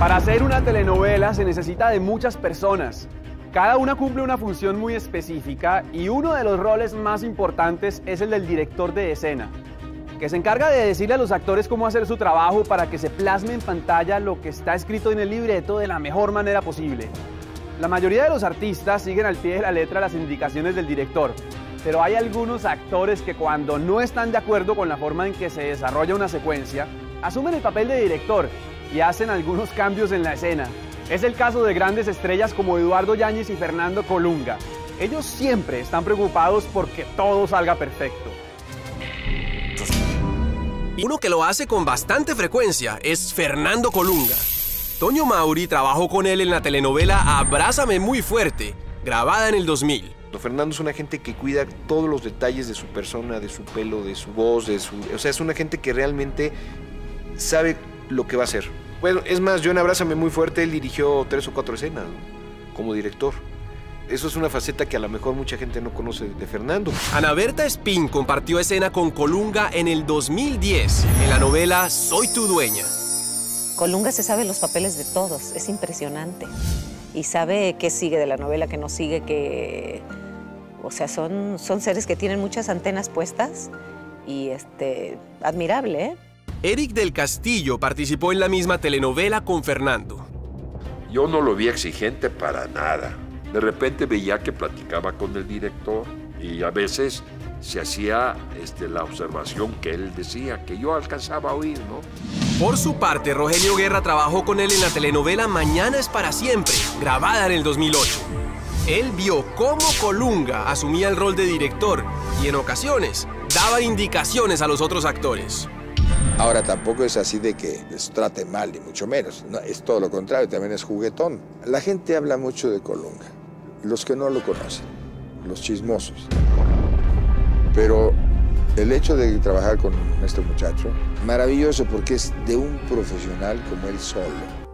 Para hacer una telenovela se necesita de muchas personas. Cada una cumple una función muy específica y uno de los roles más importantes es el del director de escena, que se encarga de decirle a los actores cómo hacer su trabajo para que se plasme en pantalla lo que está escrito en el libreto de la mejor manera posible. La mayoría de los artistas siguen al pie de la letra las indicaciones del director, pero hay algunos actores que cuando no están de acuerdo con la forma en que se desarrolla una secuencia, asumen el papel de director y hacen algunos cambios en la escena. Es el caso de grandes estrellas como Eduardo Yáñez y Fernando Colunga. Ellos siempre están preocupados porque todo salga perfecto. Uno que lo hace con bastante frecuencia es Fernando Colunga. Toño Mauri trabajó con él en la telenovela Abrázame muy fuerte, grabada en el 2000. Fernando es una gente que cuida todos los detalles de su persona, de su pelo, de su voz, de su, o sea, es una gente que realmente sabe lo que va a hacer. Bueno, es más, John Abrázame muy fuerte, él dirigió tres o cuatro escenas como director. Eso es una faceta que a lo mejor mucha gente no conoce de Fernando. Ana Berta Spin compartió escena con Colunga en el 2010 en la novela Soy tu dueña. Colunga se sabe los papeles de todos, es impresionante. Y sabe qué sigue de la novela, qué no sigue, que... O sea, son, son seres que tienen muchas antenas puestas y este, admirable, ¿eh? Eric del Castillo participó en la misma telenovela con Fernando. Yo no lo vi exigente para nada. De repente veía que platicaba con el director y a veces se hacía este, la observación que él decía, que yo alcanzaba a oír, ¿no? Por su parte, Rogelio Guerra trabajó con él en la telenovela Mañana es para siempre, grabada en el 2008. Él vio cómo Colunga asumía el rol de director y en ocasiones daba indicaciones a los otros actores. Ahora tampoco es así de que les trate mal, ni mucho menos. es todo lo contrario, también es juguetón. La gente habla mucho de Colunga, los que no lo conocen, los chismosos. Pero el hecho de trabajar con este muchacho, maravilloso porque es de un profesional como él solo.